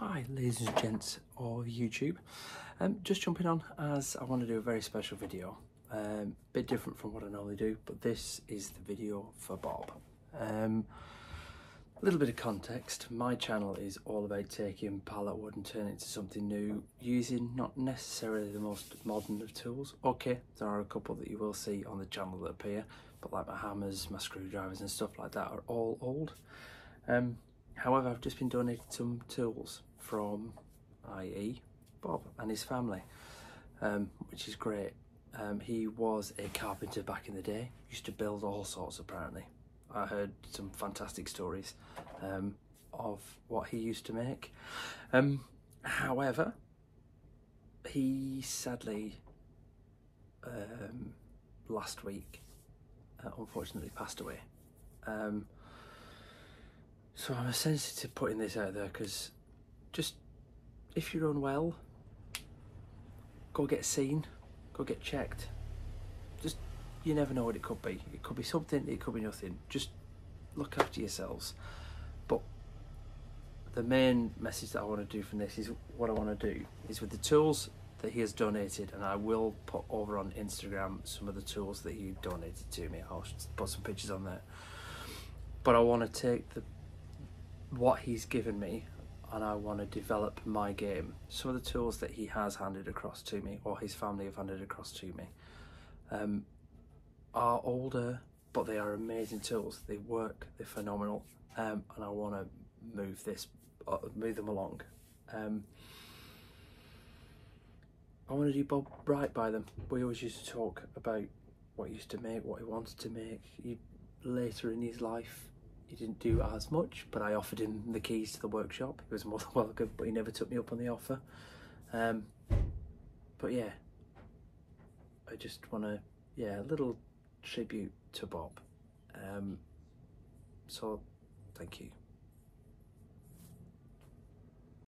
Hi, ladies and gents of YouTube. Um, just jumping on as I want to do a very special video. Um, bit different from what I normally do, but this is the video for Bob. Um, a little bit of context. My channel is all about taking pallet wood and turning it into something new, using not necessarily the most modern of tools. Okay, there are a couple that you will see on the channel that appear, but like my hammers, my screwdrivers and stuff like that are all old. Um, however, I've just been donated some tools from i.e. Bob and his family, um, which is great. Um, he was a carpenter back in the day, used to build all sorts apparently. I heard some fantastic stories um, of what he used to make. Um, however, he sadly um, last week uh, unfortunately passed away. Um, so I'm sensitive putting this out there because just if you're unwell, go get seen, go get checked. Just you never know what it could be. It could be something, it could be nothing. Just look after yourselves. But the main message that I want to do from this is what I want to do is with the tools that he has donated, and I will put over on Instagram some of the tools that he donated to me. I'll put some pictures on there. But I want to take the what he's given me and I want to develop my game. Some of the tools that he has handed across to me, or his family have handed across to me, um, are older, but they are amazing tools. They work, they're phenomenal, um, and I want to move this, uh, move them along. Um, I want to do Bob right by them. We always used to talk about what he used to make, what he wanted to make. He, later in his life, he didn't do as much, but I offered him the keys to the workshop. He was more than welcome, but he never took me up on the offer. Um, but yeah, I just want to, yeah, a little tribute to Bob. Um, so, thank you.